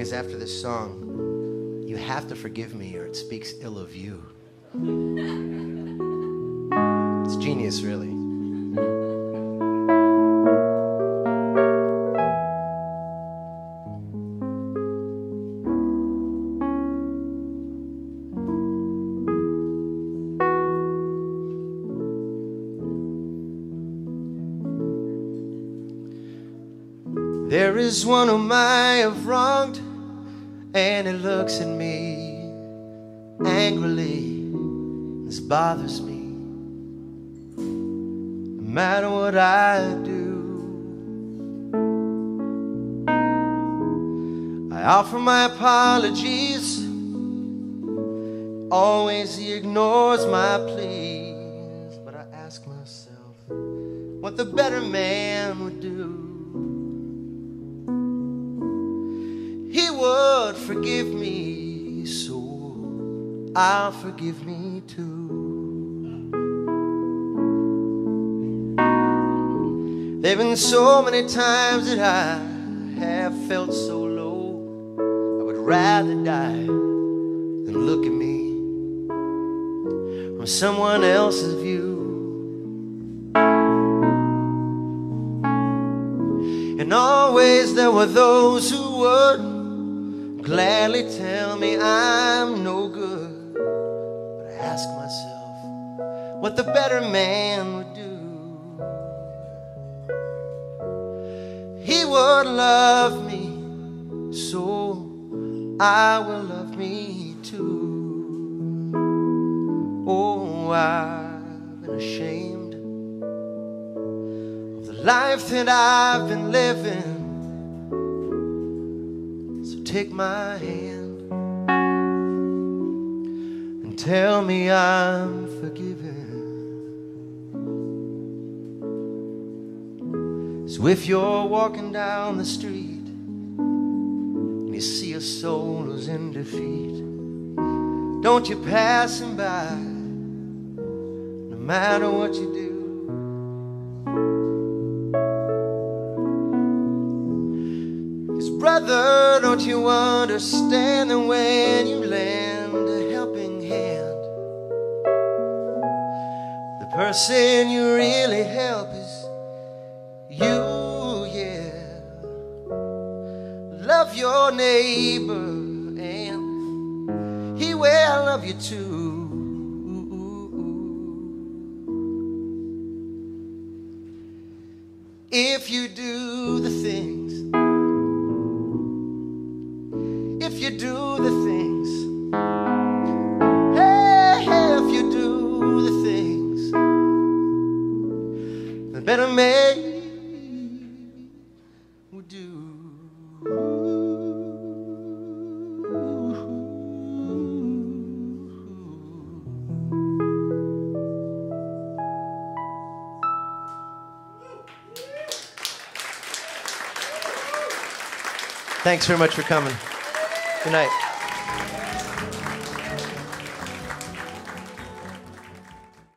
is after this song, you have to forgive me or it speaks ill of you. It's genius, really. There is one whom I have wronged, and it looks at me angrily. This bothers me. No matter what I do, I offer my apologies. Always he ignores my pleas, but I ask myself what the better man would do. Would forgive me, so I'll forgive me too. There've been so many times that I have felt so low. I would rather die than look at me from someone else's view. And always there were those who would gladly tell me I'm no good. But I ask myself what the better man would do. He would love me, so I will love me too. Oh, I've been ashamed of the life that I've been living take my hand and tell me I'm forgiven. So if you're walking down the street and you see a soul who's in defeat, don't you pass him by, no matter what you do. Brother, don't you understand that when you lend a helping hand, the person you really help is you, yeah. Love your neighbor and he will love you too. If you do the things the better man would do. Thanks very much for coming. Good night.